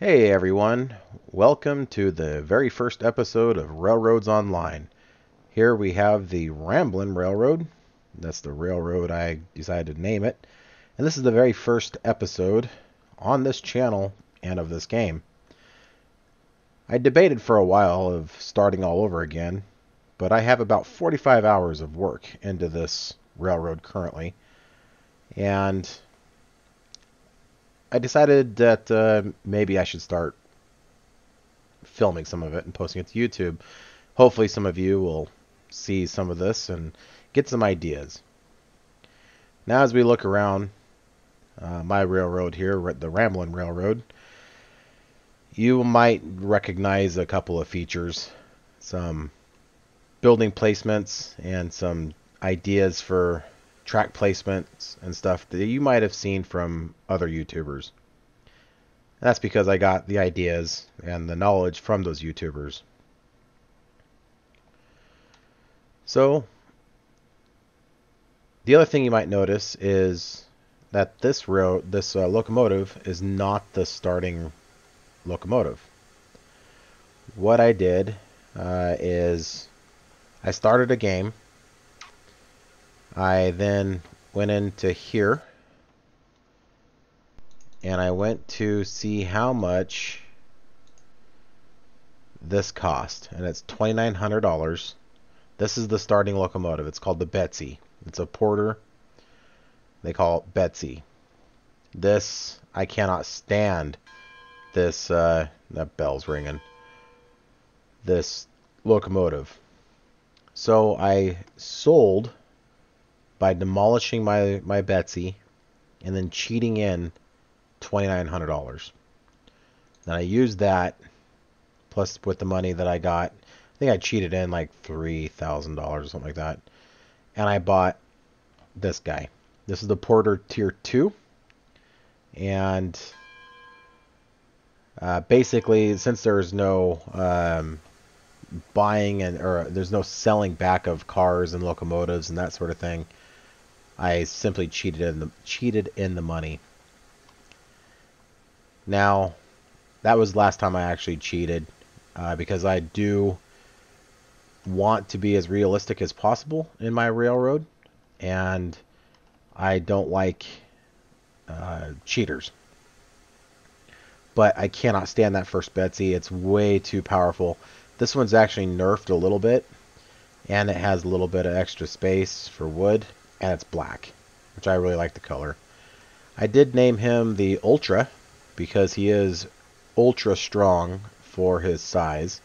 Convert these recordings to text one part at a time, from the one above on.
Hey everyone, welcome to the very first episode of Railroads Online. Here we have the Ramblin' Railroad. That's the railroad I decided to name it. And this is the very first episode on this channel and of this game. I debated for a while of starting all over again, but I have about 45 hours of work into this railroad currently. And I decided that uh, maybe I should start filming some of it and posting it to YouTube. Hopefully, some of you will see some of this and get some ideas. Now, as we look around uh, my railroad here, the Ramblin' Railroad, you might recognize a couple of features, some building placements, and some ideas for track placements and stuff that you might have seen from other YouTubers. That's because I got the ideas and the knowledge from those YouTubers. So, the other thing you might notice is that this road, this uh, locomotive is not the starting locomotive. What I did uh, is I started a game I then went into here and I went to see how much this cost and it's $2,900 this is the starting locomotive. It's called the Betsy. It's a Porter. They call it Betsy. This I cannot stand this uh, that bell's ringing. This locomotive. So I sold by demolishing my, my Betsy and then cheating in $2,900. Then I used that plus with the money that I got. I think I cheated in like $3,000 or something like that. And I bought this guy. This is the Porter Tier 2. And uh, basically, since there's no um, buying and or there's no selling back of cars and locomotives and that sort of thing, I simply cheated in the cheated in the money. Now, that was last time I actually cheated uh, because I do want to be as realistic as possible in my railroad, and I don't like uh, cheaters. But I cannot stand that first Betsy. It's way too powerful. This one's actually nerfed a little bit, and it has a little bit of extra space for wood and it's black, which I really like the color. I did name him the Ultra because he is ultra strong for his size.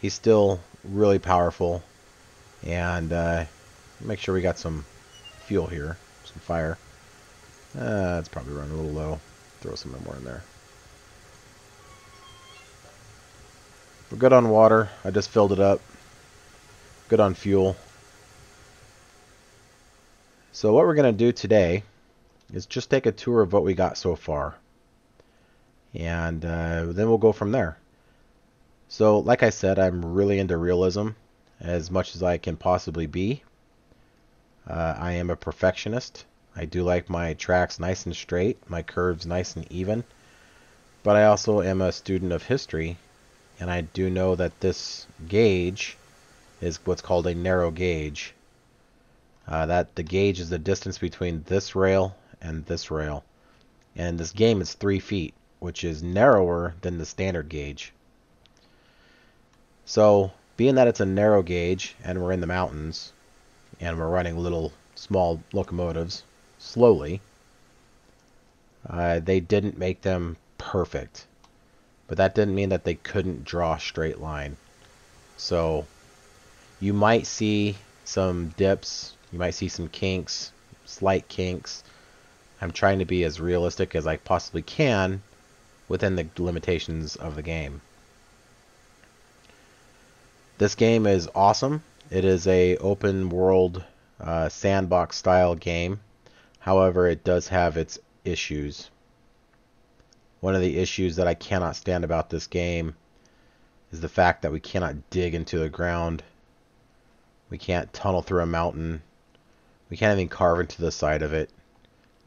He's still really powerful, and uh, make sure we got some fuel here, some fire. Uh, it's probably running a little low. Throw some more in there. We're good on water. I just filled it up. Good on fuel. So what we're going to do today is just take a tour of what we got so far. And uh, then we'll go from there. So like I said, I'm really into realism as much as I can possibly be. Uh, I am a perfectionist. I do like my tracks nice and straight, my curves nice and even. But I also am a student of history, and I do know that this gauge is what's called a narrow gauge. Uh, that the gauge is the distance between this rail and this rail. And this game is 3 feet, which is narrower than the standard gauge. So, being that it's a narrow gauge and we're in the mountains and we're running little small locomotives slowly, uh, they didn't make them perfect. But that didn't mean that they couldn't draw a straight line. So, you might see some dips you might see some kinks, slight kinks. I'm trying to be as realistic as I possibly can within the limitations of the game. This game is awesome. It is a open world uh, sandbox style game. However, it does have its issues. One of the issues that I cannot stand about this game is the fact that we cannot dig into the ground. We can't tunnel through a mountain. We can't even carve into the side of it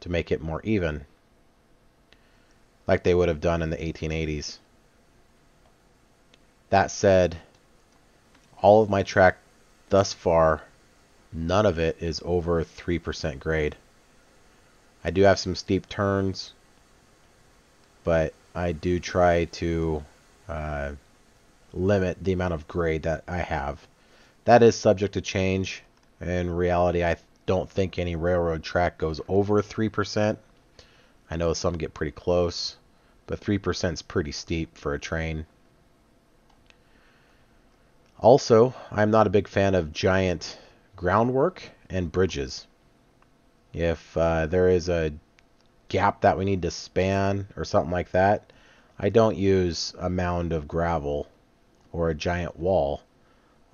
to make it more even. like they would have done in the 1880s. That said, all of my track thus far, none of it is over 3% grade. I do have some steep turns, but I do try to uh, limit the amount of grade that I have. That is subject to change. In reality, I don't think any railroad track goes over 3%. I know some get pretty close, but 3% is pretty steep for a train. Also, I'm not a big fan of giant groundwork and bridges. If uh, there is a gap that we need to span or something like that, I don't use a mound of gravel or a giant wall.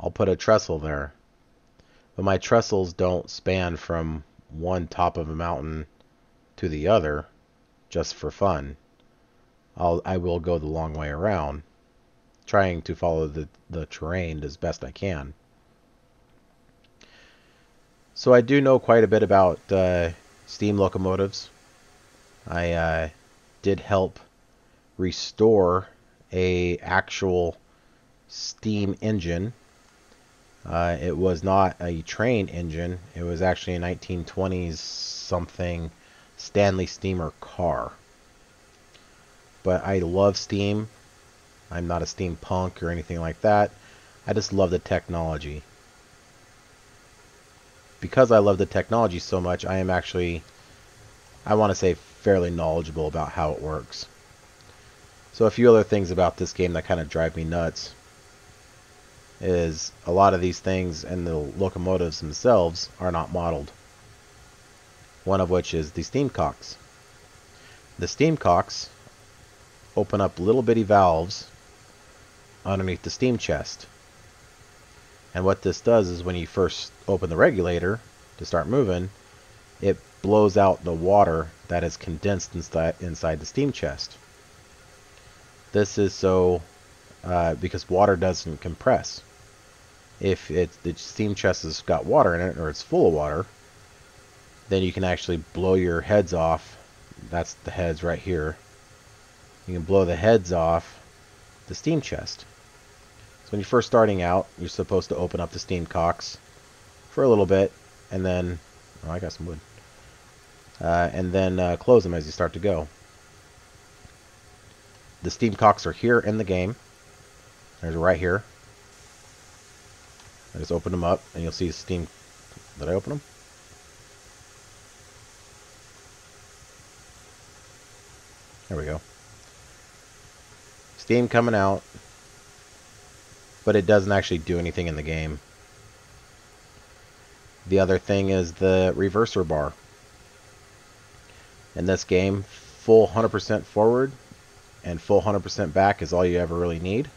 I'll put a trestle there. But my trestles don't span from one top of a mountain to the other just for fun. I'll I will go the long way around trying to follow the, the terrain as best I can. So I do know quite a bit about uh, steam locomotives. I uh, did help restore a actual steam engine. Uh, it was not a train engine. It was actually a 1920s something Stanley Steamer car. But I love steam. I'm not a steampunk or anything like that. I just love the technology. Because I love the technology so much, I am actually, I want to say, fairly knowledgeable about how it works. So a few other things about this game that kind of drive me nuts is a lot of these things and the locomotives themselves are not modeled. One of which is the steam cocks. The steam cocks open up little bitty valves underneath the steam chest. And what this does is when you first open the regulator to start moving, it blows out the water that is condensed inside, inside the steam chest. This is so uh, because water doesn't compress. If it, the steam chest has got water in it or it's full of water, then you can actually blow your heads off. That's the heads right here. You can blow the heads off the steam chest. So when you're first starting out, you're supposed to open up the steam cocks for a little bit, and then, oh, I got some wood, uh, and then uh, close them as you start to go. The steam cocks are here in the game. There's right here. I just open them up, and you'll see steam. Did I open them? There we go. Steam coming out but it doesn't actually do anything in the game. The other thing is the reverser bar. In this game, full 100% forward and full 100% back is all you ever really need.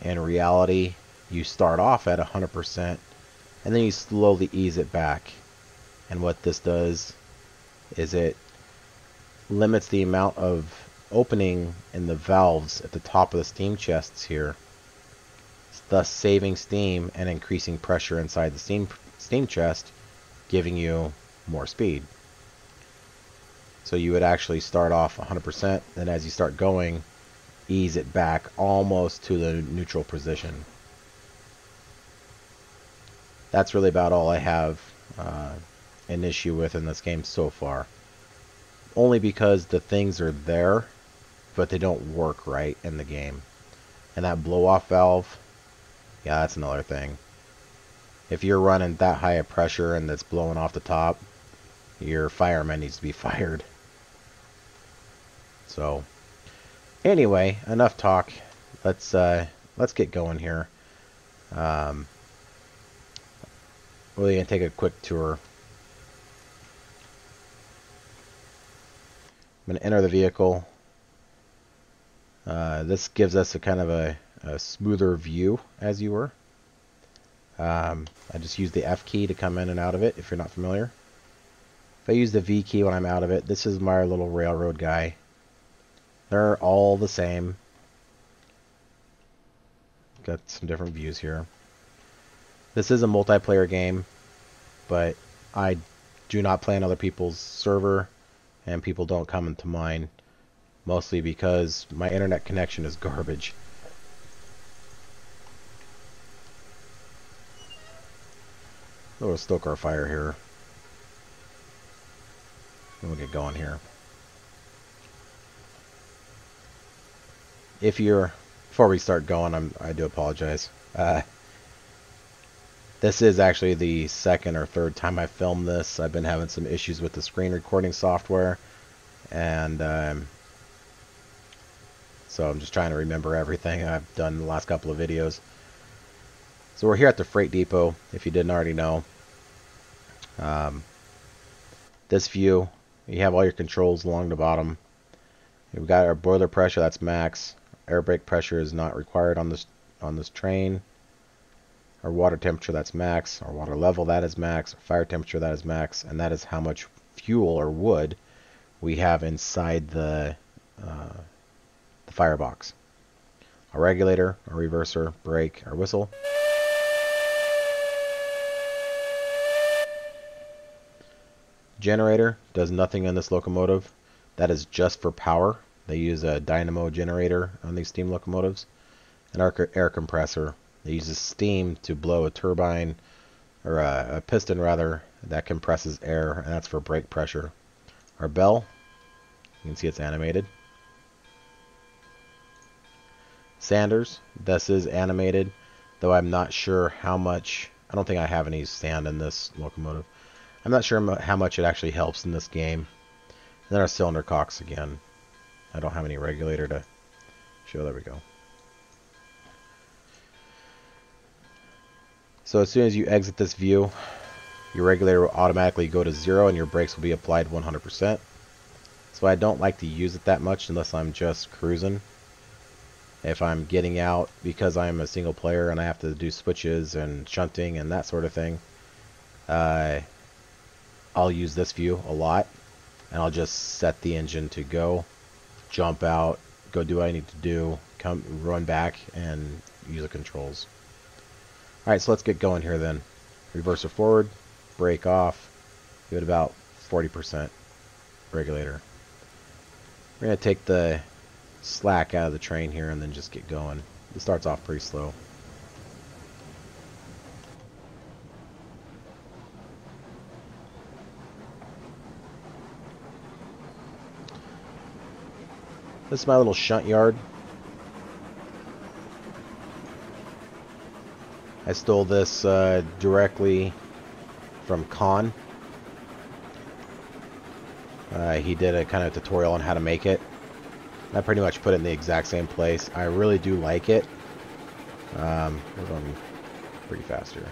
In reality, you start off at 100% and then you slowly ease it back. And what this does is it limits the amount of opening in the valves at the top of the steam chests here thus saving steam and increasing pressure inside the steam, steam chest, giving you more speed. So you would actually start off 100%, then as you start going, ease it back almost to the neutral position. That's really about all I have uh, an issue with in this game so far. Only because the things are there, but they don't work right in the game. And that blow-off valve, yeah, that's another thing. If you're running that high of pressure and it's blowing off the top, your fireman needs to be fired. So, anyway, enough talk. Let's uh, let's get going here. Um, we're gonna take a quick tour. I'm gonna enter the vehicle. Uh, this gives us a kind of a a smoother view as you were. Um, I just use the F key to come in and out of it if you're not familiar. If I use the V key when I'm out of it, this is my little railroad guy. They're all the same. Got some different views here. This is a multiplayer game, but I do not play on other people's server, and people don't come into mine Mostly because my internet connection is garbage. We'll stoke our fire here. And we'll get going here. If you're... Before we start going, I'm, I do apologize. Uh, this is actually the second or third time I filmed this. I've been having some issues with the screen recording software. And... Um, so I'm just trying to remember everything I've done in the last couple of videos. So we're here at the freight depot, if you didn't already know. Um, this view, you have all your controls along the bottom. We've got our boiler pressure, that's max. Air brake pressure is not required on this on this train. Our water temperature, that's max. Our water level, that is max. Our fire temperature, that is max. And that is how much fuel or wood we have inside the uh, the firebox. Our regulator, our reverser, brake, our whistle. Generator does nothing on this locomotive. That is just for power. They use a dynamo generator on these steam locomotives. An our air compressor. They use steam to blow a turbine, or a, a piston rather, that compresses air, and that's for brake pressure. Our bell, you can see it's animated. Sanders, this is animated, though I'm not sure how much, I don't think I have any sand in this locomotive. I'm not sure how much it actually helps in this game. And then our cylinder cocks again. I don't have any regulator to show. There we go. So as soon as you exit this view, your regulator will automatically go to zero and your brakes will be applied 100%. So I don't like to use it that much unless I'm just cruising if I'm getting out because I'm a single player and I have to do switches and shunting and that sort of thing, uh, I'll use this view a lot and I'll just set the engine to go, jump out, go do what I need to do, come run back and use the controls. Alright, so let's get going here then. Reverse Reverser forward, brake off, give it about 40% regulator. We're going to take the slack out of the train here and then just get going. It starts off pretty slow. This is my little shunt yard. I stole this uh, directly from Khan. Uh, he did a kind of tutorial on how to make it. I pretty much put it in the exact same place. I really do like it. Um, we're going pretty fast here.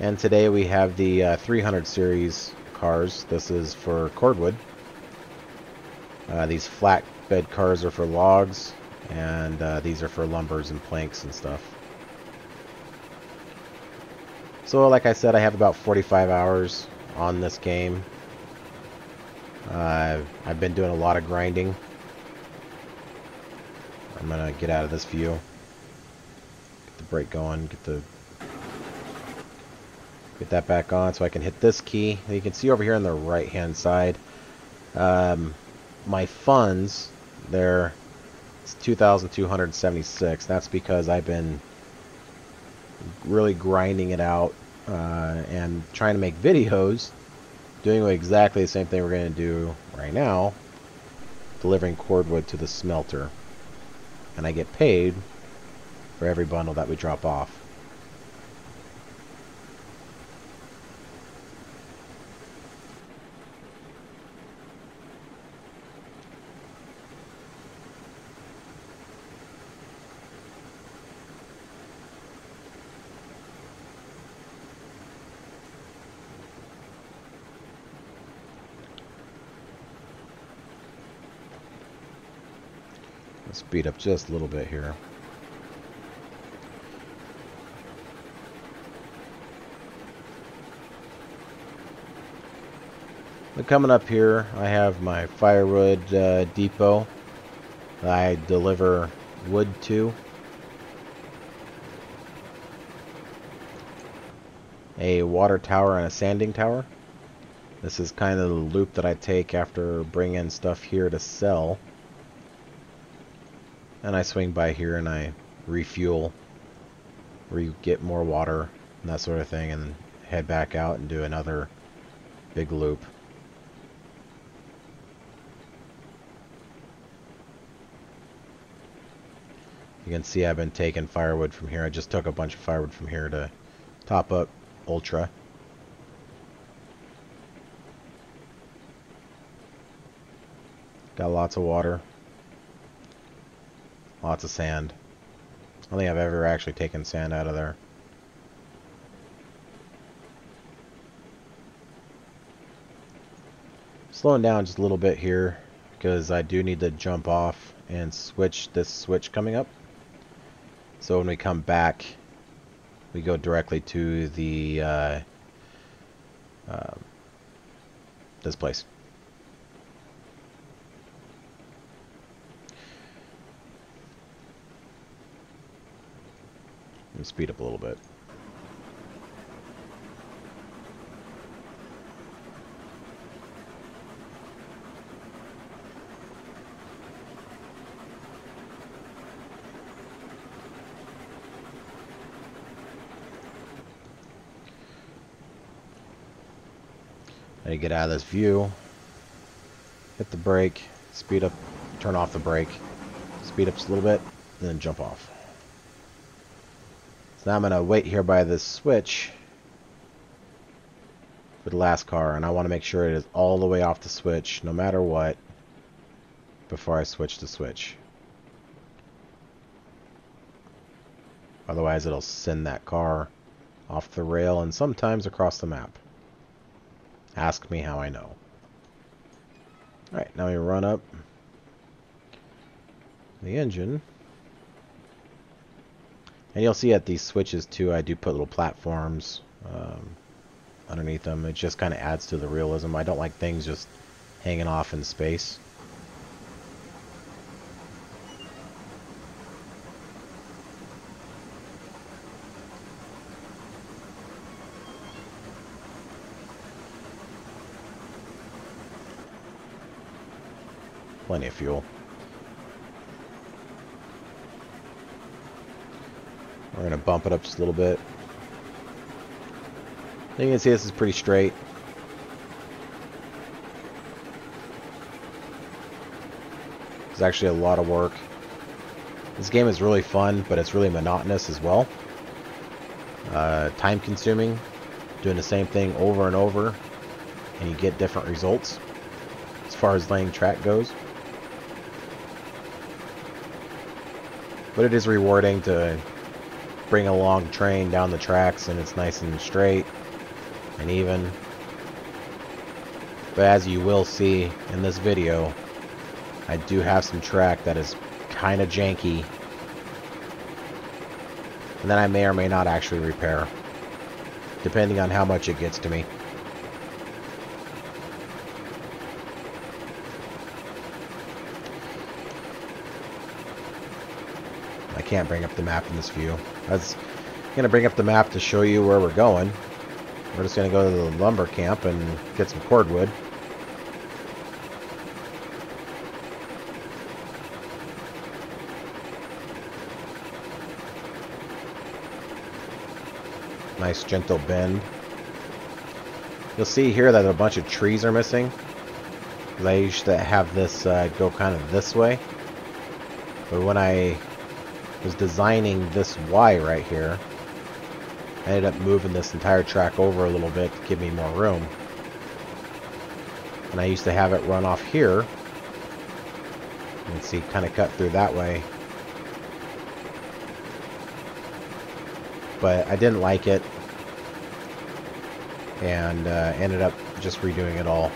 And today we have the uh, 300 series cars. This is for cordwood. Uh, these flat bed cars are for logs, and uh, these are for lumbers and planks and stuff. So like I said, I have about 45 hours on this game. Uh, I've been doing a lot of grinding. I'm gonna get out of this view. Get the brake going, get the get that back on so I can hit this key. You can see over here on the right hand side um, my funds they're it's 2276 that's because I've been really grinding it out uh, and trying to make videos doing exactly the same thing we're going to do right now, delivering cordwood to the smelter. And I get paid for every bundle that we drop off. Speed up just a little bit here. But coming up here, I have my firewood uh, depot I deliver wood to. A water tower and a sanding tower. This is kind of the loop that I take after bringing stuff here to sell. And I swing by here and I refuel, re get more water and that sort of thing, and head back out and do another big loop. You can see I've been taking firewood from here. I just took a bunch of firewood from here to top up Ultra. Got lots of water. Lots of sand. I don't think I've ever actually taken sand out of there. Slowing down just a little bit here because I do need to jump off and switch this switch coming up. So when we come back, we go directly to the uh, uh, this place. Speed up a little bit. I get out of this view, hit the brake, speed up, turn off the brake, speed up just a little bit, and then jump off. So now I'm going to wait here by this switch for the last car, and I want to make sure it is all the way off the switch, no matter what, before I switch the switch. Otherwise, it'll send that car off the rail and sometimes across the map. Ask me how I know. Alright, now we run up the engine. And you'll see at these switches too, I do put little platforms um, underneath them. It just kind of adds to the realism. I don't like things just hanging off in space. Plenty of fuel. We're going to bump it up just a little bit. You can see this is pretty straight. It's actually a lot of work. This game is really fun, but it's really monotonous as well. Uh, time consuming, doing the same thing over and over, and you get different results as far as laying track goes. But it is rewarding to bring a long train down the tracks and it's nice and straight and even. But as you will see in this video, I do have some track that is kind of janky. And that I may or may not actually repair. Depending on how much it gets to me. Can't bring up the map in this view. I was going to bring up the map to show you where we're going. We're just going to go to the lumber camp and get some cordwood. Nice gentle bend. You'll see here that a bunch of trees are missing. I used to have this uh, go kind of this way. But when I was designing this Y right here. I ended up moving this entire track over a little bit to give me more room. And I used to have it run off here. You can see kind of cut through that way. But I didn't like it. And uh, ended up just redoing it all.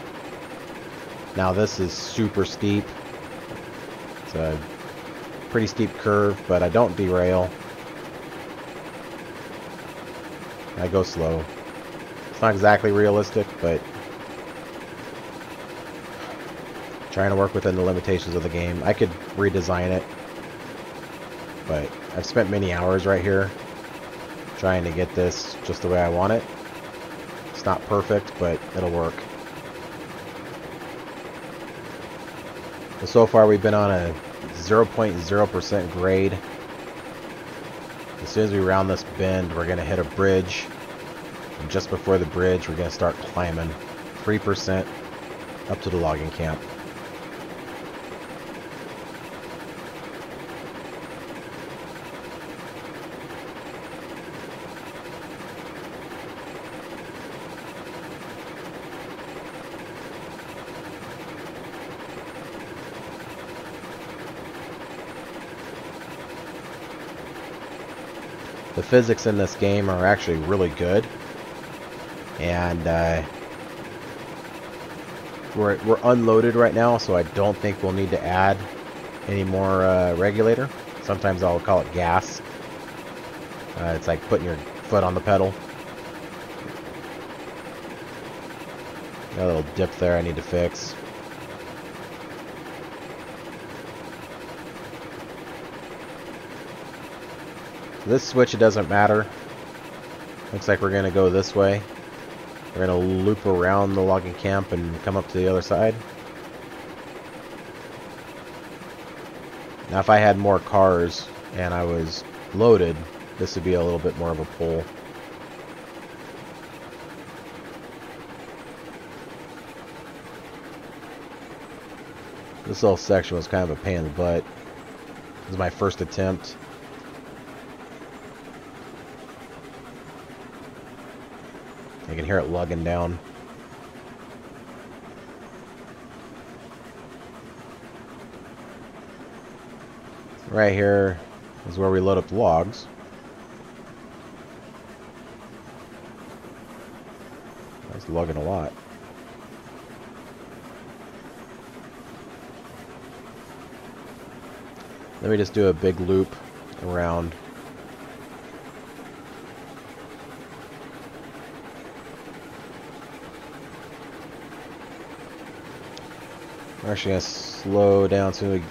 Now this is super steep. It's a pretty steep curve, but I don't derail. I go slow. It's not exactly realistic, but trying to work within the limitations of the game. I could redesign it, but I've spent many hours right here trying to get this just the way I want it. It's not perfect, but it'll work. But so far we've been on a 0.0% grade. As soon as we round this bend, we're going to hit a bridge. And just before the bridge, we're going to start climbing 3% up to the logging camp. Physics in this game are actually really good. And uh, we're, we're unloaded right now, so I don't think we'll need to add any more uh, regulator. Sometimes I'll call it gas. Uh, it's like putting your foot on the pedal. Got a little dip there I need to fix. This switch, it doesn't matter. Looks like we're going to go this way. We're going to loop around the logging camp and come up to the other side. Now if I had more cars and I was loaded, this would be a little bit more of a pull. This little section was kind of a pain in the butt. This is my first attempt. Can hear it lugging down. Right here is where we load up the logs. That's lugging a lot. Let me just do a big loop around We're actually going to slow down, so we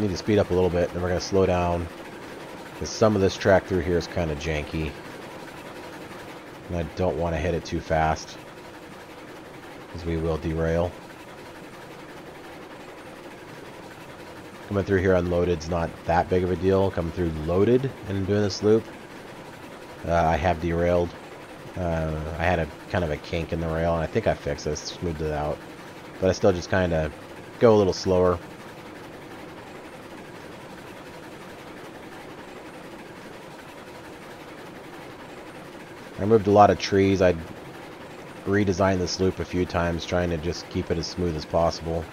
need to speed up a little bit, then we're going to slow down, because some of this track through here is kind of janky. And I don't want to hit it too fast, because we will derail. Coming through here unloaded is not that big of a deal. Coming through loaded and doing this loop, uh, I have derailed. Uh, I had a kind of a kink in the rail, and I think I fixed it, smoothed it out. But I still just kind of go a little slower. I moved a lot of trees. I redesigned this loop a few times trying to just keep it as smooth as possible.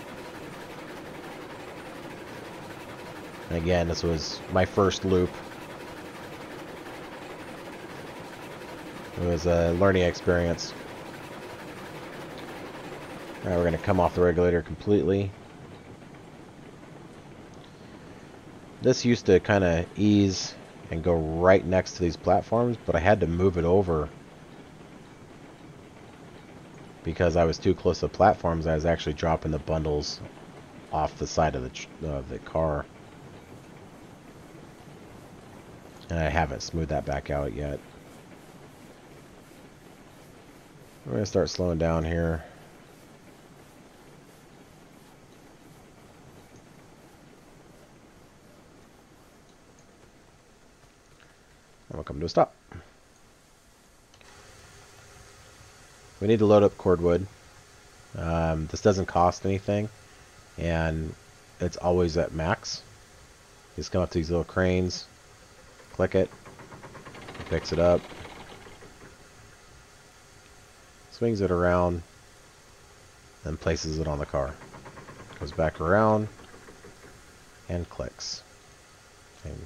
And again, this was my first loop. It was a learning experience. Alright, we're going to come off the regulator completely. This used to kind of ease and go right next to these platforms, but I had to move it over because I was too close to platforms. I was actually dropping the bundles off the side of the, of the car. And I haven't smoothed that back out yet. We're going to start slowing down here. And we'll come to a stop. We need to load up cordwood. Um, this doesn't cost anything, and it's always at max. You just come up to these little cranes, click it, it picks it up, swings it around, and places it on the car. Goes back around, and clicks. And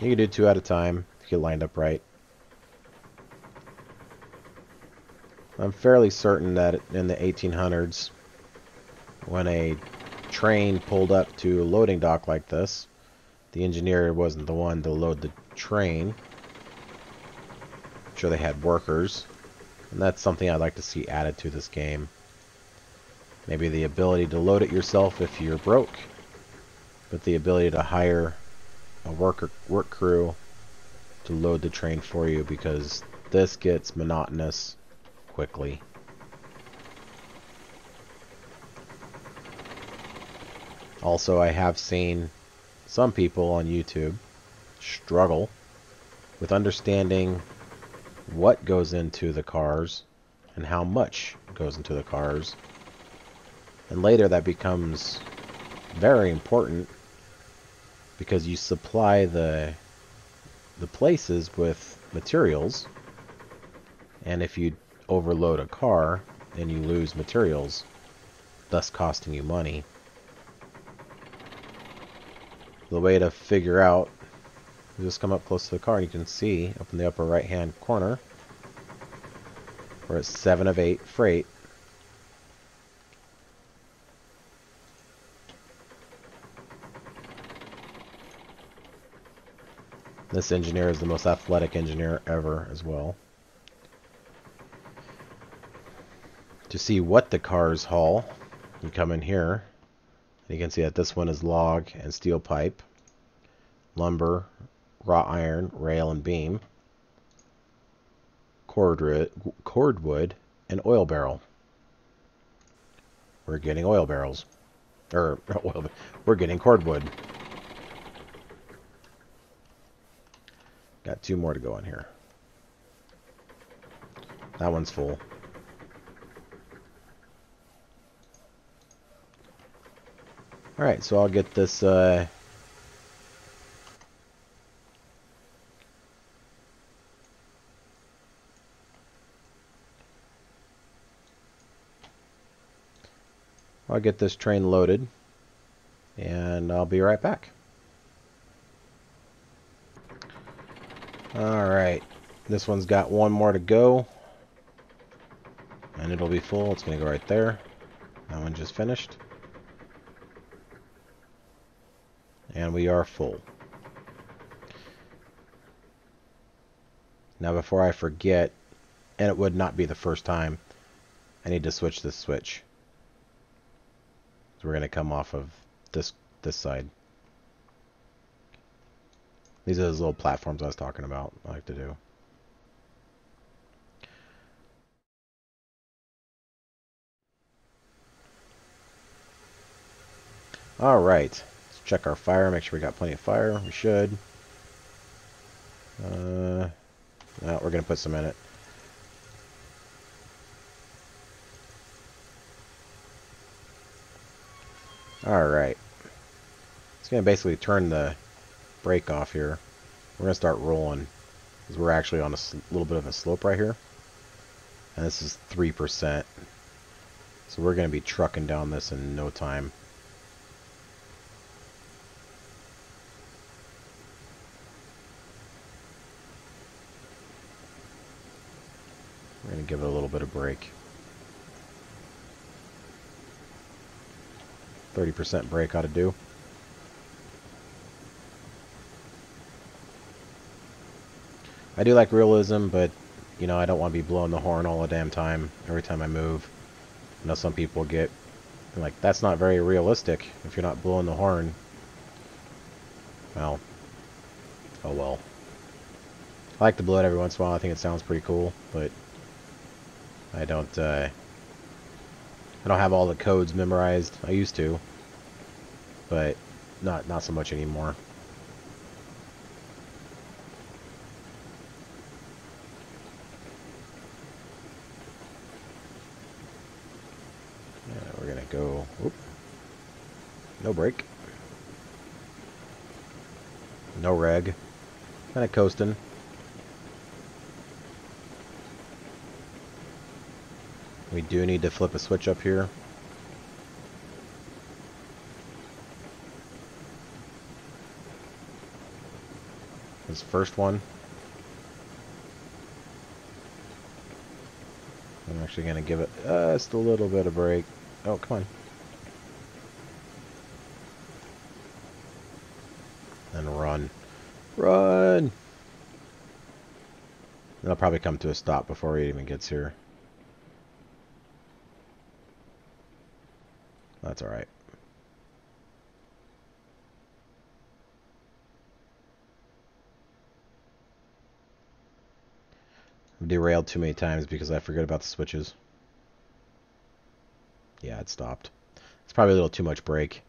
You can do two at a time if you lined up right. I'm fairly certain that in the 1800s, when a train pulled up to a loading dock like this, the engineer wasn't the one to load the train. I'm sure they had workers. And that's something I'd like to see added to this game. Maybe the ability to load it yourself if you're broke. But the ability to hire a worker work crew to load the train for you because this gets monotonous quickly. Also, I have seen some people on YouTube struggle with understanding what goes into the cars and how much goes into the cars. And later that becomes very important because you supply the the places with materials and if you overload a car then you lose materials thus costing you money. The way to figure out just come up close to the car and you can see up in the upper right hand corner we're at 7 of 8 freight This engineer is the most athletic engineer ever as well. To see what the cars haul, you come in here. And You can see that this one is log and steel pipe, lumber, wrought iron, rail and beam, cordwood, cordwood and oil barrel. We're getting oil barrels. Or, oil, we're getting cordwood. Got two more to go in here. That one's full. Alright, so I'll get this, uh... I'll get this train loaded, and I'll be right back. Alright. This one's got one more to go. And it'll be full. It's going to go right there. That one just finished. And we are full. Now before I forget, and it would not be the first time, I need to switch this switch. So we're going to come off of this this side. These are those little platforms I was talking about. I like to do. All right. Let's check our fire. Make sure we got plenty of fire. We should. Uh, no, we're going to put some in it. Alright. It's going to basically turn the brake off here. We're going to start rolling. Because we're actually on a little bit of a slope right here. And this is 3%. So we're going to be trucking down this in no time. We're going to give it a little bit of brake. 30% brake ought to do. I do like realism, but, you know, I don't want to be blowing the horn all the damn time, every time I move. I know some people get, like, that's not very realistic if you're not blowing the horn. Well, oh well. I like to blow it every once in a while, I think it sounds pretty cool, but I don't, uh, I don't have all the codes memorized. I used to, but not, not so much anymore. No brake. No reg. Kind of coasting. We do need to flip a switch up here. This first one. I'm actually going to give it just a little bit of brake. Oh, come on. And run. Run! It'll probably come to a stop before he even gets here. That's alright. I've derailed too many times because I forget about the switches. Yeah, it stopped. It's probably a little too much brake.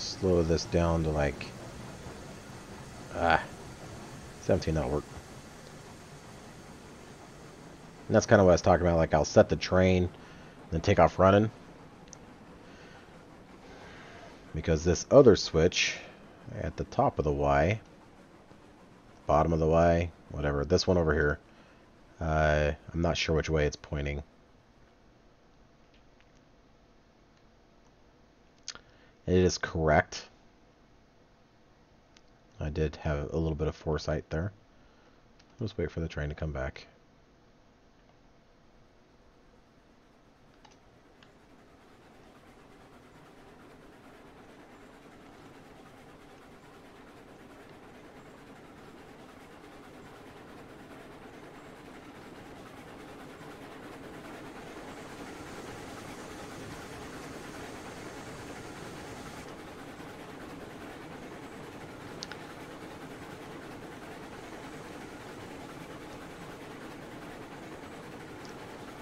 Slow this down to like ah 17 that'll work. And that's kind of what I was talking about like I'll set the train then take off running. Because this other switch at the top of the Y bottom of the Y whatever this one over here uh, I'm not sure which way it's pointing It is correct. I did have a little bit of foresight there. Let's wait for the train to come back.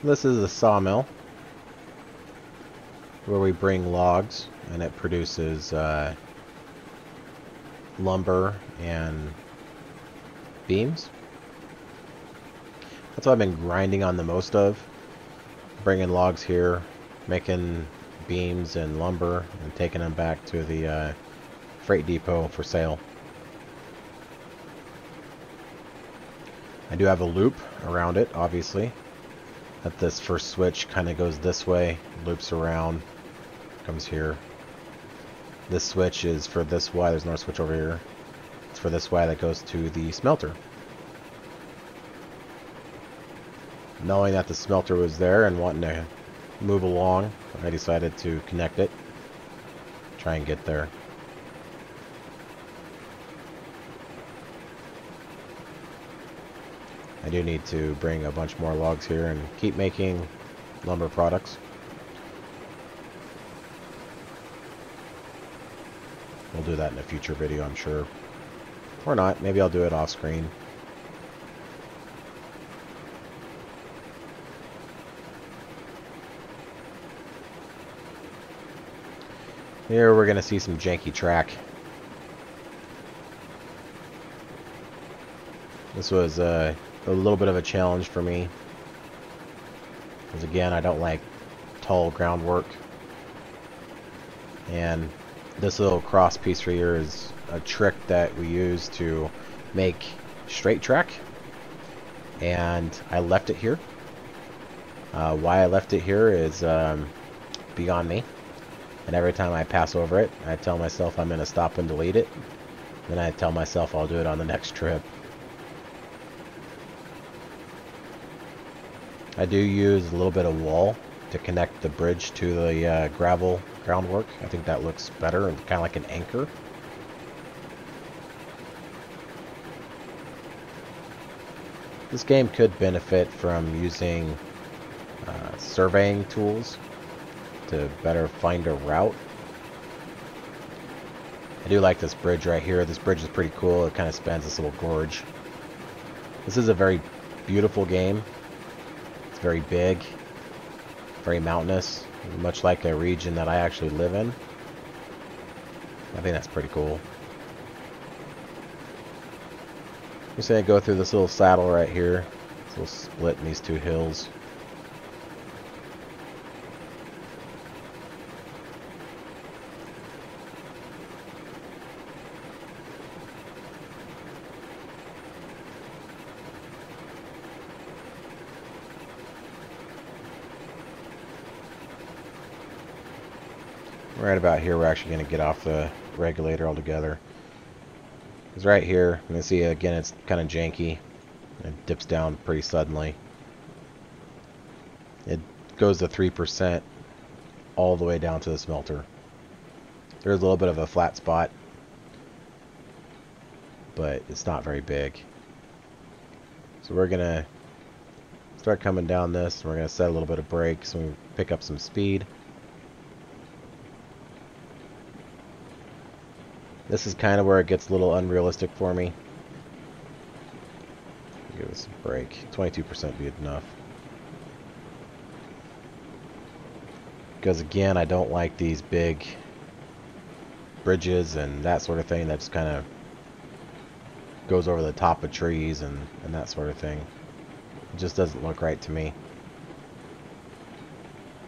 This is a sawmill where we bring logs and it produces uh, lumber and beams. That's what I've been grinding on the most of. Bringing logs here, making beams and lumber, and taking them back to the uh, freight depot for sale. I do have a loop around it, obviously that this first switch kind of goes this way, loops around, comes here. This switch is for this Y, there's another switch over here. It's for this Y that goes to the smelter. Knowing that the smelter was there and wanting to move along, I decided to connect it, try and get there. I do need to bring a bunch more logs here and keep making lumber products. We'll do that in a future video, I'm sure. Or not. Maybe I'll do it off screen. Here we're going to see some janky track. This was uh, a little bit of a challenge for me. Because again, I don't like tall groundwork. And this little cross piece right here is a trick that we use to make straight track. And I left it here. Uh, why I left it here is um, beyond me. And every time I pass over it, I tell myself I'm going to stop and delete it. Then I tell myself I'll do it on the next trip. I do use a little bit of wall to connect the bridge to the uh, gravel groundwork. I think that looks better and kind of like an anchor. This game could benefit from using uh, surveying tools to better find a route. I do like this bridge right here. This bridge is pretty cool. It kind of spans this little gorge. This is a very beautiful game. It's very big, very mountainous, much like a region that I actually live in. I think that's pretty cool. I'm just going to go through this little saddle right here. This little split in these two hills. Right about here we're actually going to get off the regulator altogether. Because right here, you can see again it's kind of janky. It dips down pretty suddenly. It goes to 3% all the way down to the smelter. There's a little bit of a flat spot, but it's not very big. So we're going to start coming down this. and We're going to set a little bit of brakes, we pick up some speed. This is kind of where it gets a little unrealistic for me. Give us a brake. 22% be enough. Because again, I don't like these big bridges and that sort of thing that just kind of goes over the top of trees and, and that sort of thing. It just doesn't look right to me.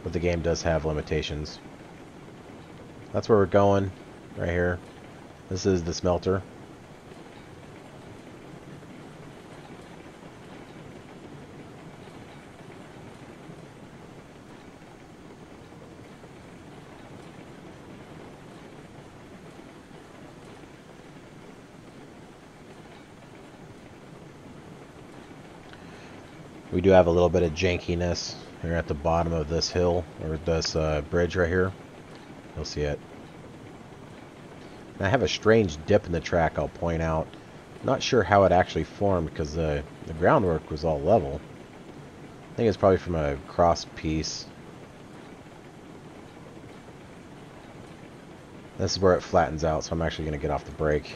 But the game does have limitations. That's where we're going, right here. This is the smelter. We do have a little bit of jankiness here at the bottom of this hill, or this uh, bridge right here. You'll see it. And I have a strange dip in the track I'll point out. Not sure how it actually formed because the, the groundwork was all level. I think it's probably from a cross piece. This is where it flattens out, so I'm actually going to get off the brake.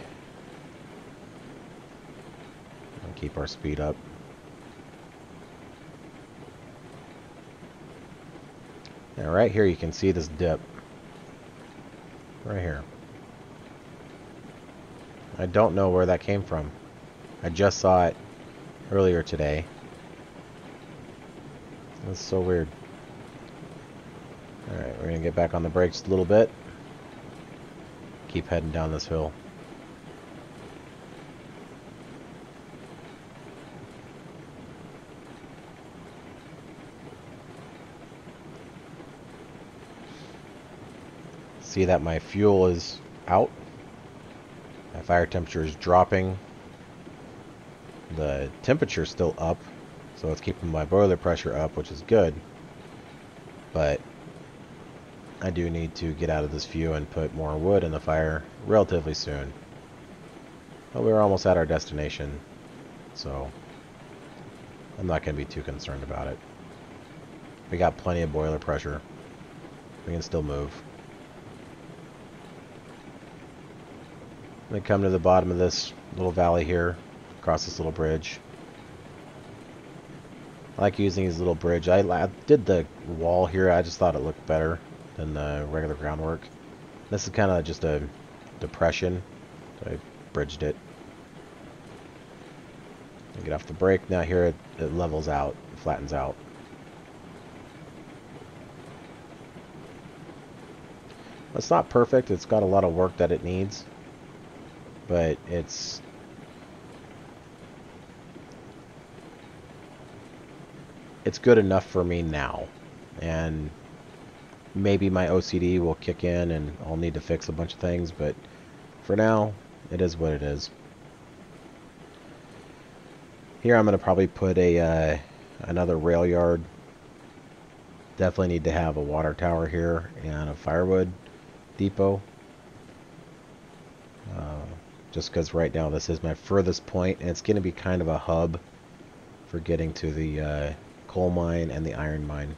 And keep our speed up. Now right here you can see this dip. Right here. I don't know where that came from. I just saw it earlier today. That's so weird. Alright, we're going to get back on the brakes a little bit. Keep heading down this hill. See that my fuel is out. Fire temperature is dropping. The temperature is still up, so it's keeping my boiler pressure up, which is good. But I do need to get out of this view and put more wood in the fire relatively soon. But we're almost at our destination, so I'm not going to be too concerned about it. We got plenty of boiler pressure. We can still move. Then come to the bottom of this little valley here, across this little bridge. I like using these little bridge. I, I, did the wall here. I just thought it looked better than the regular groundwork. This is kind of just a depression. So I bridged it. I get off the brake. Now here it, it levels out, it flattens out. It's not perfect. It's got a lot of work that it needs but it's it's good enough for me now. And maybe my OCD will kick in and I'll need to fix a bunch of things but for now it is what it is. Here I'm gonna probably put a uh, another rail yard. Definitely need to have a water tower here and a firewood depot just because right now this is my furthest point and it's going to be kind of a hub for getting to the uh, coal mine and the iron mine.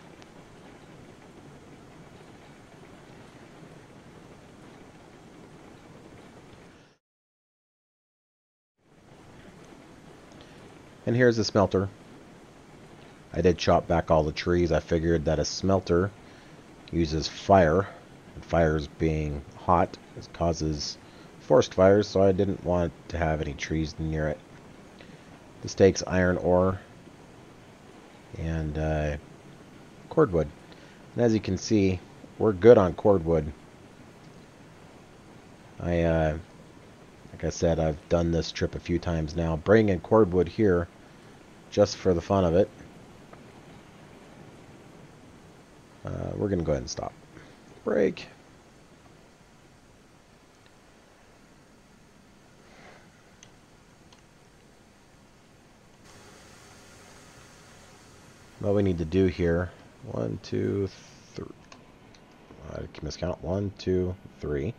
And here's the smelter. I did chop back all the trees. I figured that a smelter uses fire. And fires being hot causes forest fires, so I didn't want to have any trees near it. This takes iron ore and uh, cordwood. And as you can see, we're good on cordwood. I, uh, like I said, I've done this trip a few times now. Bringing cordwood here just for the fun of it. Uh, we're going to go ahead and stop. Brake. What we need to do here, one, two, three, I can miscount, one, two, three.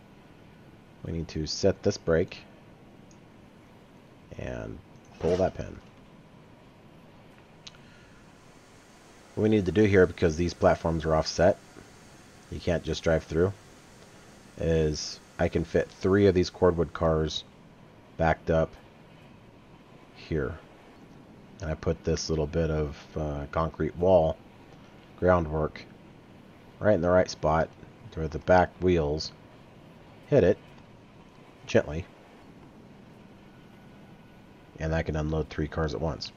we need to set this brake and pull that pin. What we need to do here, because these platforms are offset, you can't just drive through, is I can fit three of these cordwood cars backed up here. And I put this little bit of uh, concrete wall groundwork right in the right spot where the back wheels hit it gently and I can unload three cars at once.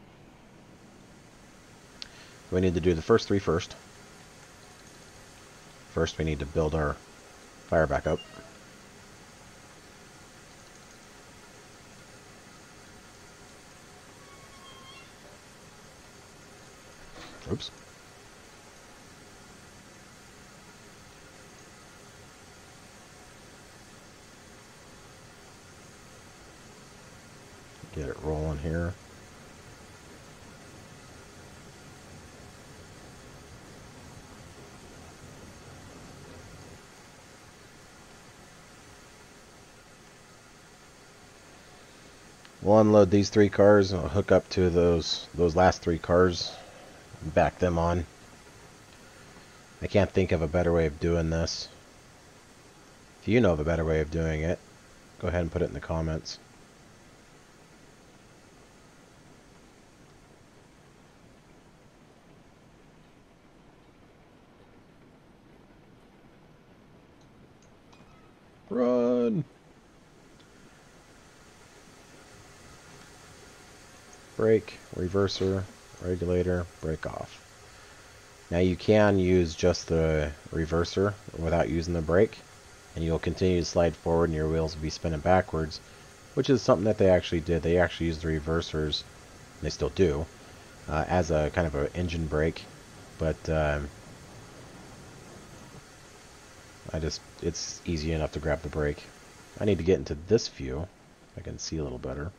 We need to do the first three first. First we need to build our fire back Oops. Get it rolling here. We'll unload these three cars and I'll hook up to those those last three cars back them on. I can't think of a better way of doing this. If you know of a better way of doing it, go ahead and put it in the comments. Run! Brake, reverser, regulator, brake off. Now you can use just the reverser without using the brake, and you'll continue to slide forward and your wheels will be spinning backwards, which is something that they actually did. They actually used the reversers, they still do, uh, as a kind of an engine brake, but um, I just, it's easy enough to grab the brake. I need to get into this view. I can see a little better.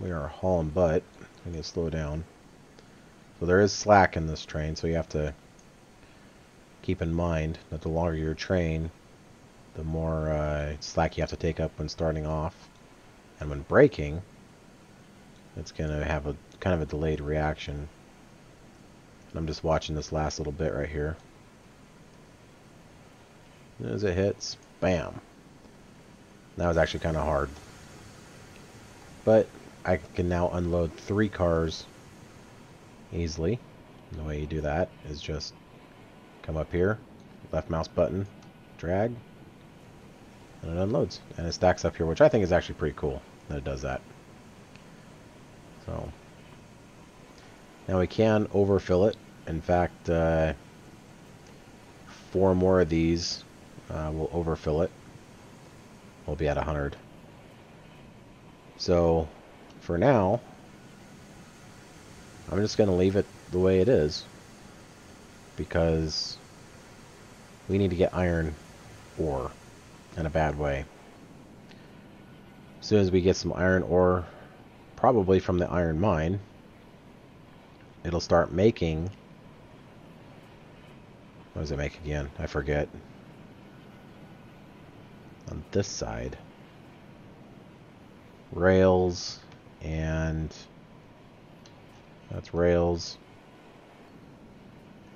We butt. I to slow down. So there is slack in this train, so you have to keep in mind that the longer your train, the more uh, slack you have to take up when starting off. And when braking, it's going to have a kind of a delayed reaction. I'm just watching this last little bit right here. As it hits, bam. That was actually kind of hard. But I can now unload three cars easily. And the way you do that is just come up here, left mouse button, drag, and it unloads. And it stacks up here, which I think is actually pretty cool that it does that. So, now we can overfill it. In fact, uh, four more of these uh, will overfill it. We'll be at 100. So, for now, I'm just going to leave it the way it is because we need to get iron ore in a bad way. As soon as we get some iron ore, probably from the iron mine, it'll start making... What does it make again? I forget. On this side. Rails and that's rails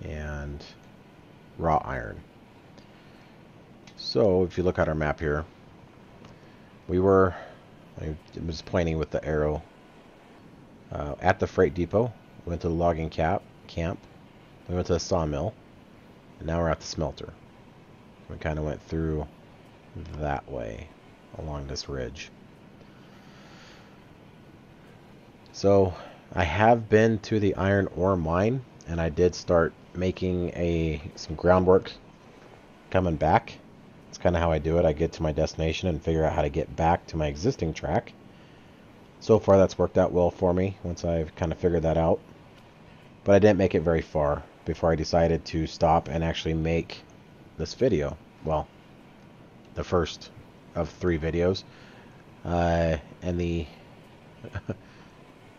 and raw iron. So if you look at our map here, we were, I was pointing with the arrow, uh, at the freight depot, we went to the logging cap, camp, we went to the sawmill, and now we're at the smelter. We kind of went through that way along this ridge. So I have been to the iron ore mine and I did start making a some groundwork coming back. It's kind of how I do it. I get to my destination and figure out how to get back to my existing track. So far that's worked out well for me once I've kind of figured that out. But I didn't make it very far. before I decided to stop and actually make this video. Well, the first of three videos. Uh, and the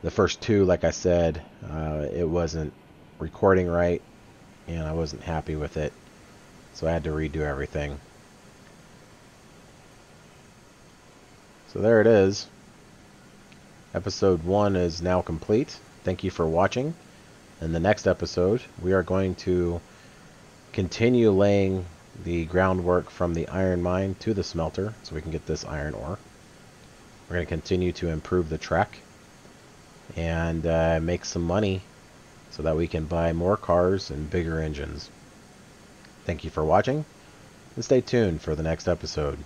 the first two, like I said, uh, it wasn't recording right, and I wasn't happy with it, so I had to redo everything. So there it is. Episode 1 is now complete. Thank you for watching. In the next episode, we are going to continue laying the groundwork from the iron mine to the smelter so we can get this iron ore. We're going to continue to improve the trek and uh, make some money so that we can buy more cars and bigger engines. Thank you for watching and stay tuned for the next episode.